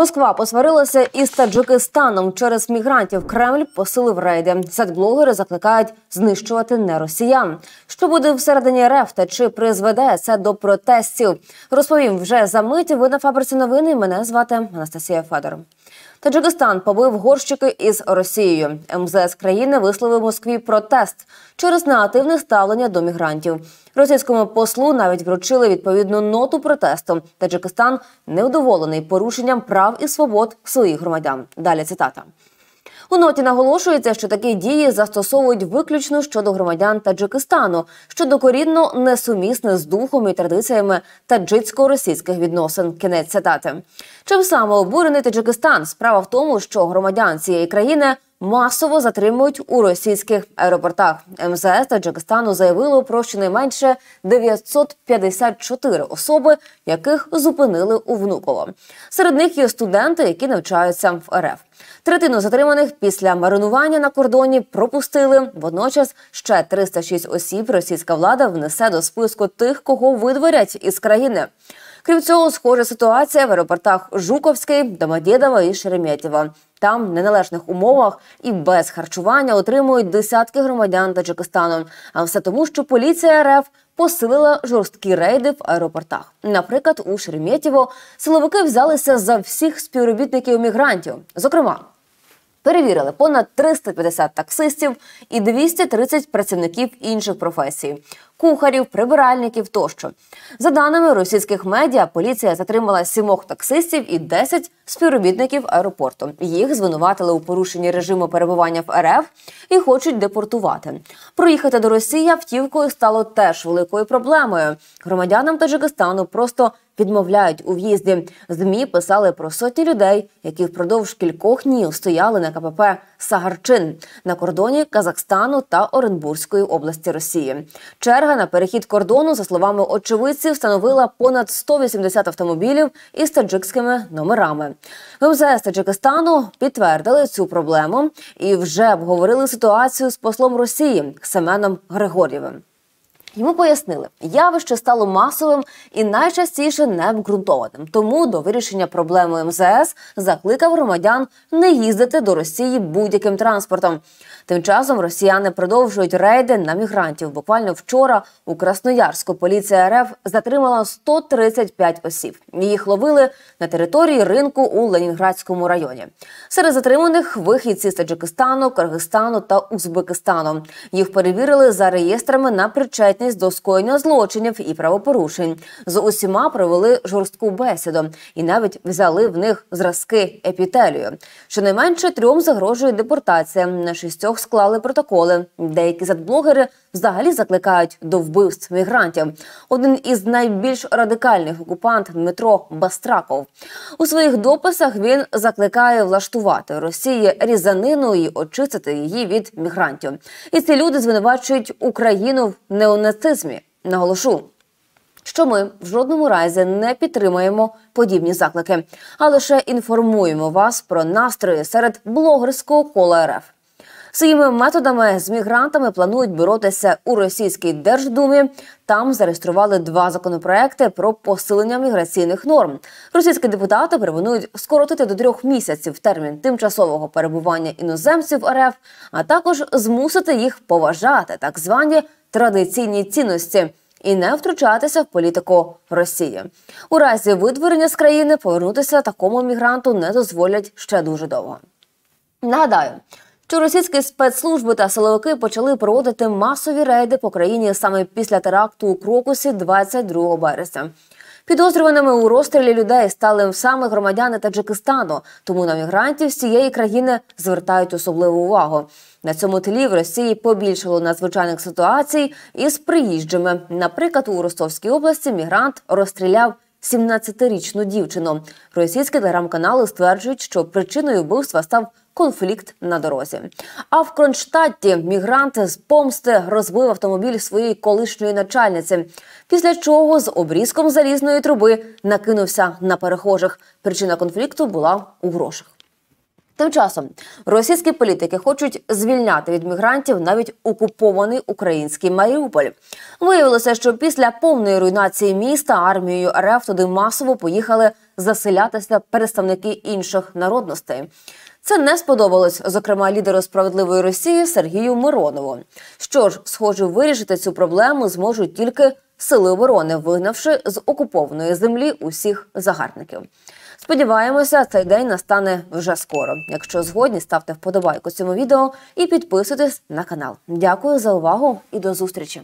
Москва посварилася із Таджикистаном через мігрантів. Кремль посилив рейди. Сетблогери закликають знищувати не росіян. Що буде всередині РФ та чи призведе це до протестів? Розповім вже за мить. Ви на фабриці новини. Мене звати Анастасія Федор. Таджикистан побив горщики із Росією. МЗС країни висловив Москві протест через негативне ставлення до мігрантів. Російському послу навіть вручили відповідну ноту протесту. Таджикистан невдоволений порушенням прав і свобод своїх громадян. Далі цитата. У ноті наголошується, що такі дії застосовують виключно щодо громадян Таджикистану, що докорінно несумісне з духом і традиціями таджицько-російських відносин. Кінець цитати. Чим саме обурений Таджикистан? Справа в тому, що громадян цієї країни. Масово затримують у російських аеропортах. МЗС Таджикистану заявило про щонайменше 954 особи, яких зупинили у Внуково. Серед них є студенти, які навчаються в РФ. Третину затриманих після маринування на кордоні пропустили. Водночас ще 306 осіб російська влада внесе до списку тих, кого видворять із країни. Крім цього, схожа ситуація в аеропортах Жуковський, Домодєдова і Шереметєва. Там в неналежних умовах і без харчування отримують десятки громадян Таджикистану. А все тому, що поліція РФ посилила жорсткі рейди в аеропортах. Наприклад, у Шереметєво силовики взялися за всіх співробітників мігрантів. Зокрема, Перевірили понад 350 таксистів і 230 працівників інших професій кухарів, прибиральників тощо. За даними російських медіа, поліція затримала сімох таксистів і 10 співробітників аеропорту. Їх звинуватили у порушенні режиму перебування в РФ і хочуть депортувати. Проїхати до Росії автівкою стало теж великою проблемою. Громадянам Таджикистану просто відмовляють у в'їзді. Змі писали про сотні людей, які впродовж кількох днів стояли на КПП Сагарчин на кордоні Казахстану та Оренбурзької області Росії. Черга на перехід кордону, за словами очевидців, становила понад 180 автомобілів із таджикськими номерами. В МЗС Таджикистану підтвердили цю проблему і вже обговорили ситуацію з послом Росії Семеном Григорєвим. Йому пояснили, явище стало масовим і найчастіше необґрунтованим. Тому до вирішення проблеми МЗС закликав громадян не їздити до Росії будь-яким транспортом. Тим часом росіяни продовжують рейди на мігрантів. Буквально вчора у Красноярську поліція РФ затримала 135 осіб. Їх ловили на території ринку у Ленінградському районі. Серед затриманих вихідці з Таджикистану, Киргизстану та Узбекистану. Їх перевірили за реєстрами на причетність до скоєння злочинів і правопорушень. З усіма провели жорстку бесіду і навіть взяли в них зразки епітелію. Щонайменше трьом загрожує депортація на шістьох склали протоколи. Деякі задблогери взагалі закликають до вбивств мігрантів. Один із найбільш радикальних окупант Дмитро Бастраков у своїх дописах він закликає влаштувати Росії різанину і очистити її від мігрантів. І ці люди звинувачують Україну в неонацизмі. Наголошу. Що ми в жодному разі не підтримуємо подібні заклики, а лише інформуємо вас про настрої серед блогерського кола РФ. Своїми методами з мігрантами планують боротися у російській держдумі. Там зареєстрували два законопроекти про посилення міграційних норм. Російські депутати пропонують скоротити до трьох місяців термін тимчасового перебування іноземців РФ, а також змусити їх поважати так звані традиційні цінності. І не втручатися в політику Росії у разі видворення з країни повернутися такому мігранту не дозволять ще дуже довго. Нагадаю, що російські спецслужби та силовики почали проводити масові рейди по країні саме після теракту у Крокусі 22 березня. Підозрюваними у розстрілі людей стали саме громадяни Таджикистану, тому на мігрантів з цієї країни звертають особливу увагу. На цьому тлі в Росії побільшало надзвичайних ситуацій із приїжджими. Наприклад, у Ростовській області мігрант розстріляв 17-річну дівчину. Російські телеграм-канали стверджують, що причиною вбивства став конфлікт на дорозі. А в Кронштадті мігрант з помсти розбив автомобіль своєї колишньої начальниці, після чого з обрізком залізної труби накинувся на перехожих. Причина конфлікту була у грошах. Тим часом російські політики хочуть звільняти від мігрантів навіть окупований український Маріуполь. Виявилося, що після повної руйнації міста армією РФ туди масово поїхали заселятися представники інших народностей. Це не сподобалось, зокрема, лідеру справедливої Росії Сергію Миронову. Що ж, схоже, вирішити цю проблему зможуть тільки сили оборони, вигнавши з окупованої землі усіх загарбників. Сподіваємося, цей день настане вже скоро. Якщо згодні, ставте вподобайку цьому відео і підписуйтесь на канал. Дякую за увагу і до зустрічі.